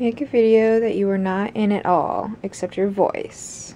Make a video that you are not in at all, except your voice.